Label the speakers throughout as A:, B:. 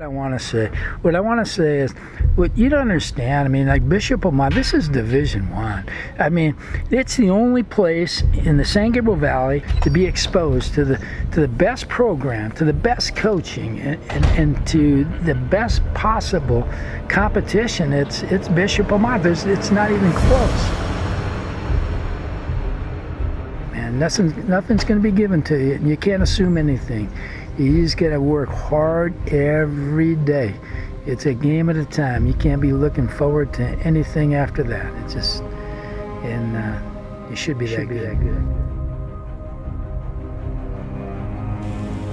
A: What I want to say, what I want to say is, what you don't understand. I mean, like Bishop Amat, this is Division One. I. Mean, it's the only place in the San Gabriel Valley to be exposed to the to the best program, to the best coaching, and, and, and to the best possible competition. It's it's Bishop Amat. There's, it's not even close. Man, nothing's nothing's going to be given to you, and you can't assume anything. You just got to work hard every day. It's a game at a time. You can't be looking forward to anything after that. It's just, and uh, you should be, should that, be good. that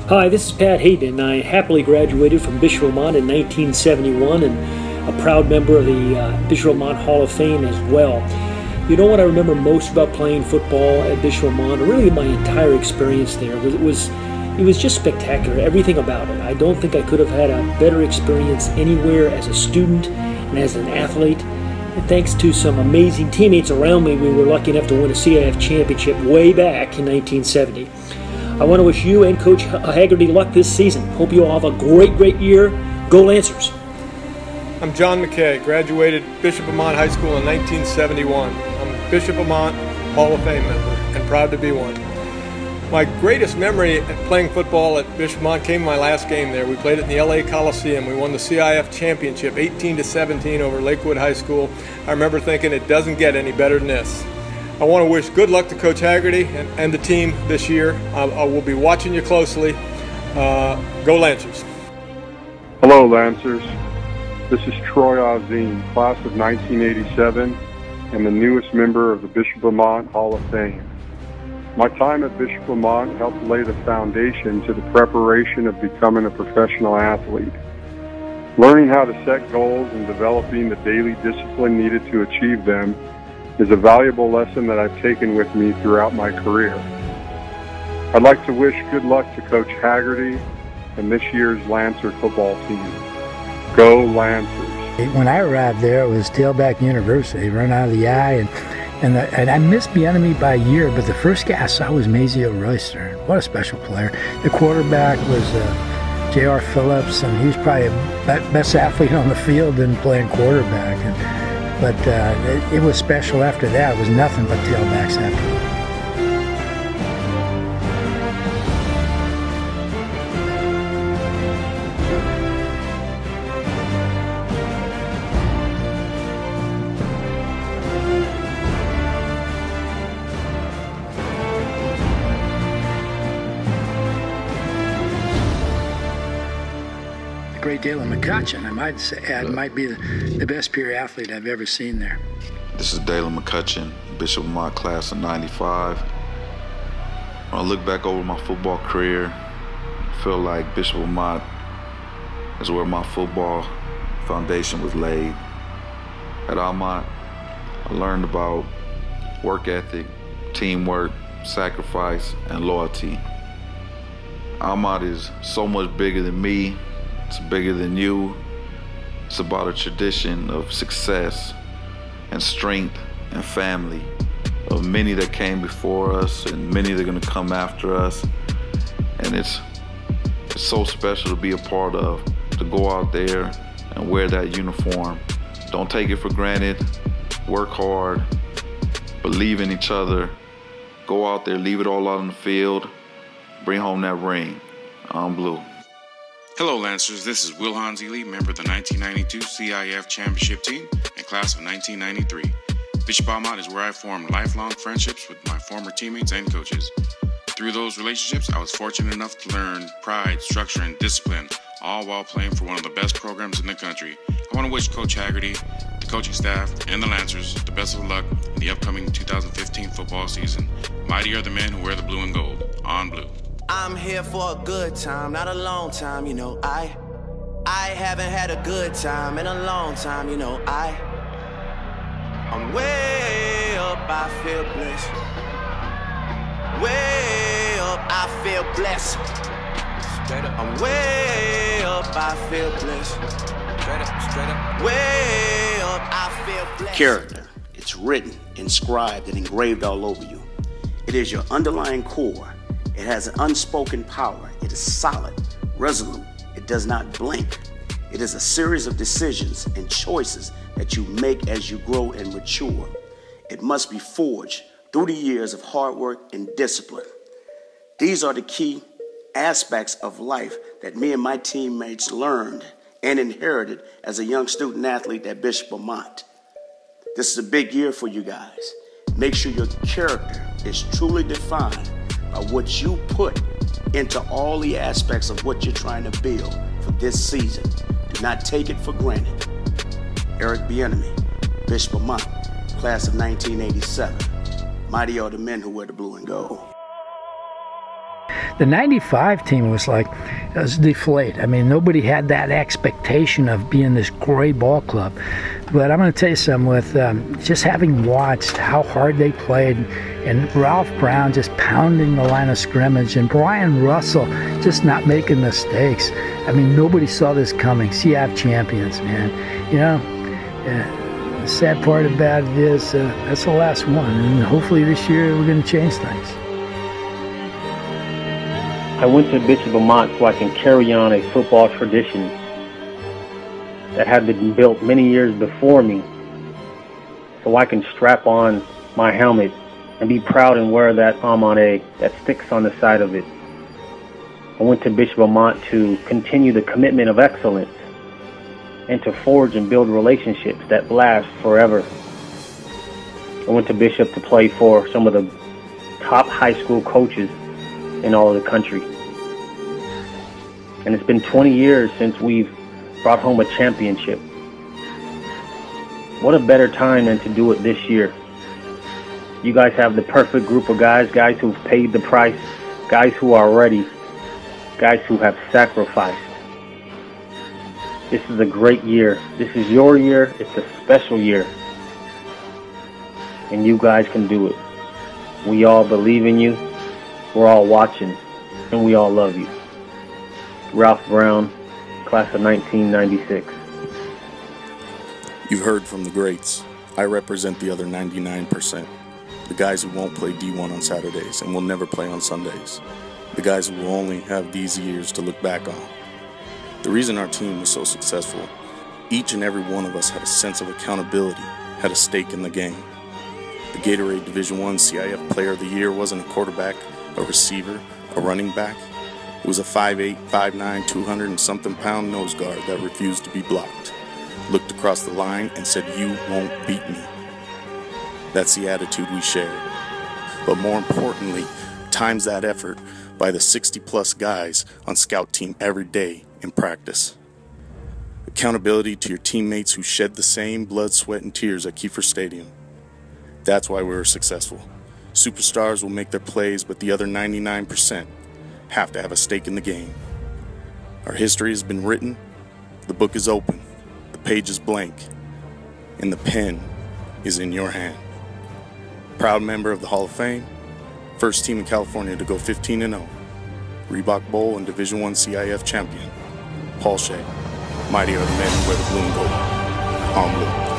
A: good.
B: Hi, this is Pat Haden. I happily graduated from Bishop Amat in 1971 and a proud member of the uh, Bishop Amat Hall of Fame as well. You know what I remember most about playing football at Bishop Amat, really my entire experience there, was, it was it was just spectacular, everything about it. I don't think I could have had a better experience anywhere as a student and as an athlete. And thanks to some amazing teammates around me, we were lucky enough to win a CIF championship way back in 1970. I want to wish you and Coach Haggerty luck this season. Hope you all have a great, great year. Go Lancers!
C: I'm John McKay, graduated Bishop Amat High School in 1971. I'm Bishop Amat Hall of Fame member and proud to be one. My greatest memory playing football at Bishop Amat came my last game there. We played it in the LA Coliseum. We won the CIF championship 18 to 17 over Lakewood High School. I remember thinking it doesn't get any better than this. I want to wish good luck to Coach Haggerty and, and the team this year. I, I, will be watching you closely. Uh, go Lancers.
D: Hello, Lancers. This is Troy Auzenne, class of 1987, and the newest member of the Bishop Amat Hall of Fame. My time at Bishop Amat helped lay the foundation to the preparation of becoming a professional athlete. Learning how to set goals and developing the daily discipline needed to achieve them is a valuable lesson that I've taken with me throughout my career. I'd like to wish good luck to Coach Haggerty and this year's Lancer football team. Go Lancers!
A: When I arrived there, it was Tailback University, run out of the eye, and and, and I missed Bieniemy by a year, but the first guy I saw was Mazio Royster. What a special player. The quarterback was uh, J.R. Phillips, and he was probably the best athlete on the field in playing quarterback. And, but uh, it, it was special after that. It was nothing but tailbacks after Daylon McCutcheon. I might say, add, might be the, the best pure athlete I've ever seen there.
E: This is Daylon McCutcheon, Bishop Amat class of 95. When I look back over my football career, I feel like Bishop Amat is where my football foundation was laid. At Amat, I learned about work ethic, teamwork, sacrifice, and loyalty. Amat is so much bigger than me it's bigger than you. It's about a tradition of success and strength and family of many that came before us and many that are going to come after us. And it's, it's so special to be a part of, to go out there and wear that uniform. Don't take it for granted. Work hard. Believe in each other. Go out there, leave it all out on the field. Bring home that ring. I'm blue.
F: Hello, Lancers. This is Will Lee, member of the 1992 CIF Championship team and class of 1993. Bishop Amat is where I formed lifelong friendships with my former teammates and coaches. Through those relationships, I was fortunate enough to learn pride, structure, and discipline, all while playing for one of the best programs in the country. I want to wish Coach Haggerty, the coaching staff, and the Lancers the best of luck in the upcoming 2015 football season. Mighty are the men who wear the blue and gold. On blue.
G: I'm here for a good time, not a long time, you know. I I haven't had a good time in a long time, you know. I I'm way up, I feel blessed. Way up, I feel blessed. Straight up. I'm way up, I feel blessed. Straight up, straight up. Way up, I feel blessed.
H: Character
I: It's written, inscribed, and engraved all over you. It is your underlying core. It has an unspoken power. It is solid, resolute. It does not blink. It is a series of decisions and choices that you make as you grow and mature. It must be forged through the years of hard work and discipline. These are the key aspects of life that me and my teammates learned and inherited as a young student athlete at Bishop Amat. This is a big year for you guys. Make sure your character is truly defined by what you put into all the aspects of what you're trying to build for this season. Do not take it for granted. Eric Bieniemy, Bishop Amat, class of 1987. Mighty are the men who wear the blue and gold.
A: The 95 team was like, it was deflated. I mean, nobody had that expectation of being this great ball club. But I'm going to tell you something with um, just having watched how hard they played and Ralph Brown just pounding the line of scrimmage and Brian Russell just not making mistakes. I mean, nobody saw this coming. CIF champions, man. You know, uh, the sad part about it is uh, that's the last one. And hopefully this year we're going to change things.
H: I went to Bishop Amat so I can carry on a football tradition that had been built many years before me so I can strap on my helmet and be proud and wear that amane that sticks on the side of it. I went to Bishop Amat to continue the commitment of excellence and to forge and build relationships that last forever. I went to Bishop to play for some of the top high school coaches in all of the country. And it's been 20 years since we've brought home a championship. What a better time than to do it this year. You guys have the perfect group of guys, guys who've paid the price, guys who are ready, guys who have sacrificed. This is a great year. This is your year. It's a special year. And you guys can do it. We all believe in you. We're all watching. And we all love you. Ralph Brown, class of 1996.
J: You've heard from the greats. I represent the other 99%. The guys who won't play D1 on Saturdays and will never play on Sundays. The guys who will only have these years to look back on. The reason our team was so successful, each and every one of us had a sense of accountability, had a stake in the game. The Gatorade Division One CIF Player of the Year wasn't a quarterback, a receiver, a running back. It was a 5'8", 5'9", 200 and something pound nose guard that refused to be blocked, looked across the line and said, you won't beat me. That's the attitude we shared. But more importantly, times that effort by the 60 plus guys on scout team every day in practice. Accountability to your teammates who shed the same blood, sweat, and tears at Kiefer Stadium. That's why we were successful. Superstars will make their plays, but the other 99% have to have a stake in the game. Our history has been written, the book is open, the page is blank, and the pen is in your hand. Proud member of the Hall of Fame, first team in California to go 15 0, Reebok Bowl and Division One CIF champion, Paul Shay. Mighty are the men who wear the blue and gold. On blue.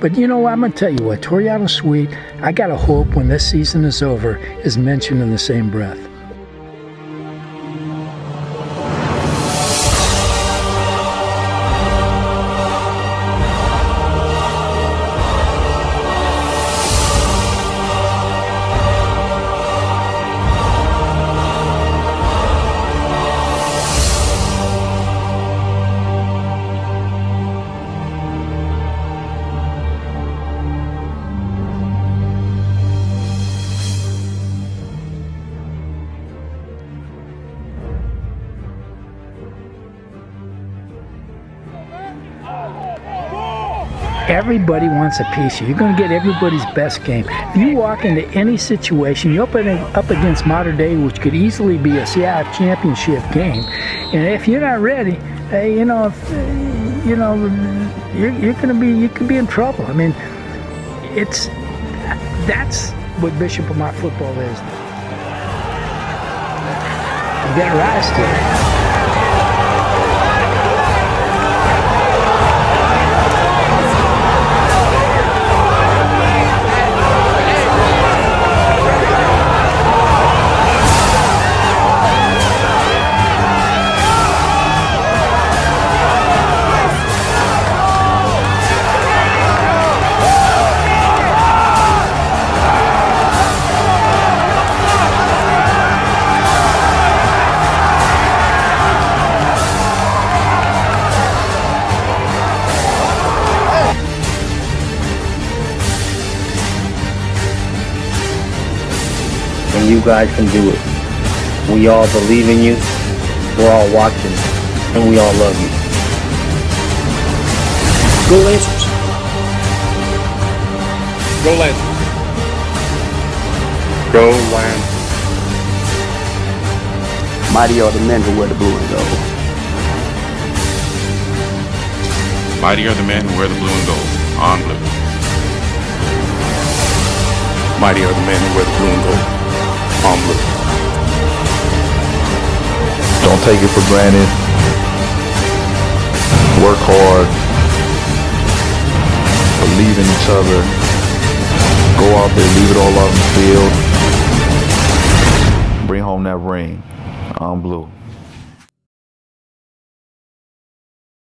A: But you know, what? I'm going to tell you what, Toriano Sweet, I got to hope when this season is over, is mentioned in the same breath. Everybody wants a piece of you. You're going to get everybody's best game. You walk into any situation, you're up, in, up against Mater Dei, which could easily be a CIF championship game, and if you're not ready, hey, you know, if, you know, you're, you're going to be, you could be in trouble. I mean, it's that's what Bishop Amat football is. You got to rise to it.
H: Guys can do it. We all believe in you. We're all watching. And we all love you.
B: Go Lancers.
C: Go Lancers.
D: Go Lancers.
I: Mighty are the men who wear the blue and gold.
F: Mighty are the men who wear the blue and gold. On blue.
J: Mighty are the men who wear the blue and gold humbly.
E: Don't take it for granted. Work hard. Believe in each other. Go out there, leave it all out in the field. Bring home that ring. I'm blue.